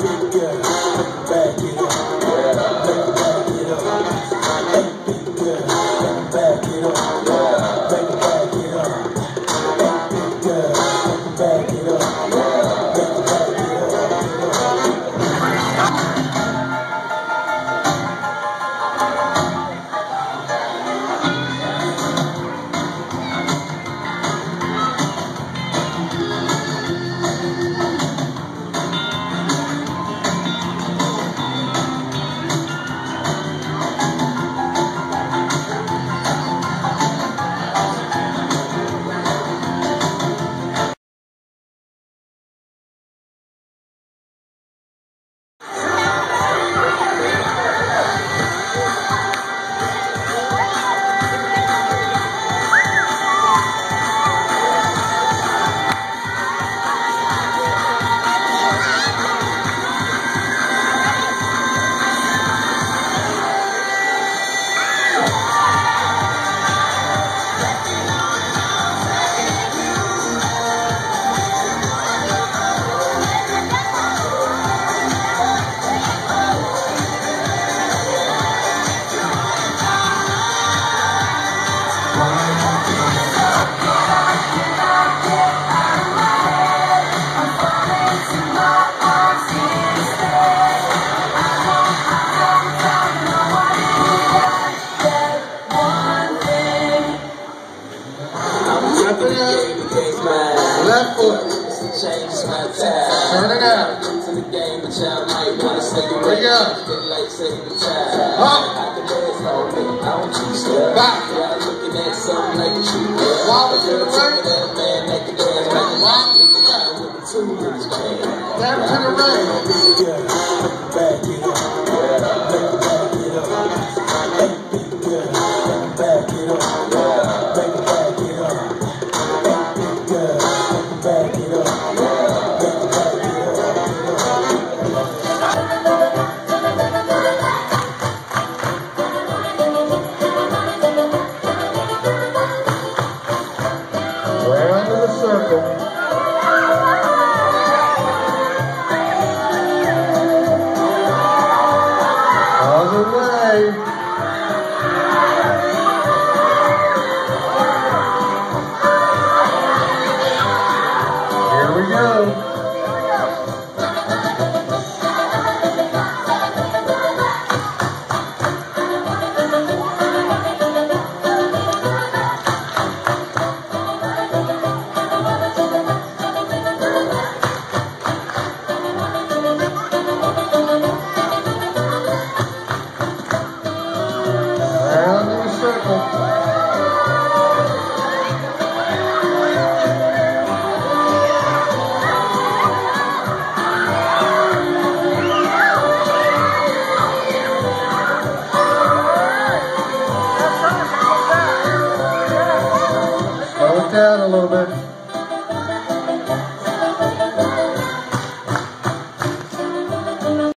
Big back in Left foot. My. Turn it out. To the game, but y'all might wanna. Up. I can dance on me. I don't. Back. Y'all looking at something the man that the the two to the right. Round circle. Here we go. Down a little bit.